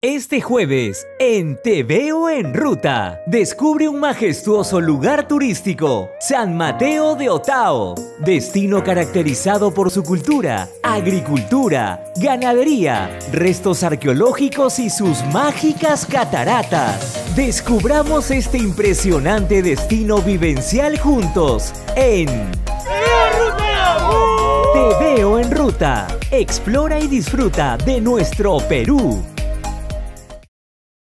Este jueves, en Te Veo en Ruta, descubre un majestuoso lugar turístico, San Mateo de Otao, destino caracterizado por su cultura, agricultura, ganadería, restos arqueológicos y sus mágicas cataratas. Descubramos este impresionante destino vivencial juntos en Te Veo en Ruta. Explora y disfruta de nuestro Perú.